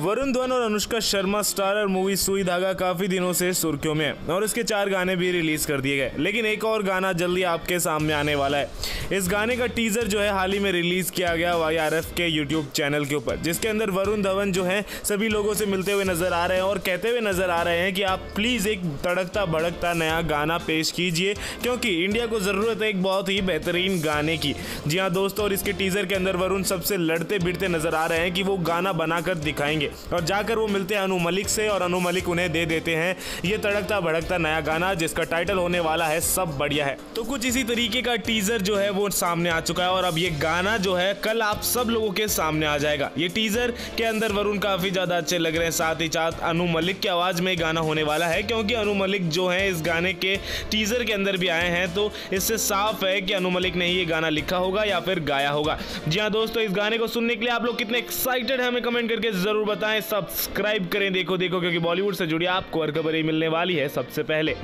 वरुण धवन और Anushka Sharma starrer movie सुई धागा काफ़ी दिनों से सुर्खियों में है और इसके चार गाने भी रिलीज़ कर दिए गए। लेकिन एक और गाना जल्दी आपके सामने आने वाला है। इस गाने का टीजर जो है हाल ही में रिलीज़ किया गया वाई आर एफ़ के यूट्यूब चैनल के ऊपर, जिसके अंदर वरुण धवन जो है, सभी लोगों से मिलते हुए नज़र आ रहे हैं और कहते हुए नज़र आ रहे हैं कि आप प्लीज़ एक तड़कता भड़कता नया गाना पेश कीजिए, क्योंकि इंडिया को ज़रूरत है एक बहुत ही बेहतरीन गाने की। जी हाँ दोस्तों, और इसके टीजर के अंदर वरुण सबसे लड़ते भिड़ते नज़र आ रहे हैं कि वो गाना बनाकर दिखाएँगे। और जाकर वो मिलते हैं अनु मलिक से और अनु मलिक उन्हें दे देते हैं। ये तड़कता भड़कता नया गाना, जिसका टाइटल होने वाला है, सब बढ़िया है। तो कुछ इसी तरीके का टीजर जो है, वो सामने आ चुका है और अब ये गाना जो है, कल आप सब लोगों के सामने आ जाएगा। ये टीजर के अंदर वरुण काफ़ी ज़्यादा अच्छे लग रहे हैं। साथ ही साथ अनु मलिक की आवाज़ में गाना होने वाला है, क्योंकि अनु मलिक जो है, इस गाने के टीजर के अंदर भी आए हैं तो इससे साफ़ है कि अनु मलिक ने ये गाना लिखा होगा या फिर गाया होगा। जी हाँ दोस्तों, इस गाने को सुनने के लिए आप लोग कितने एक्साइटेड है, हमें कमेंट करके ज़रूर बताएँ सब्सक्राइब करें, देखो देखो, क्योंकि बॉलीवुड से जुड़ी आपको हर खबर मिलने वाली है सबसे पहले।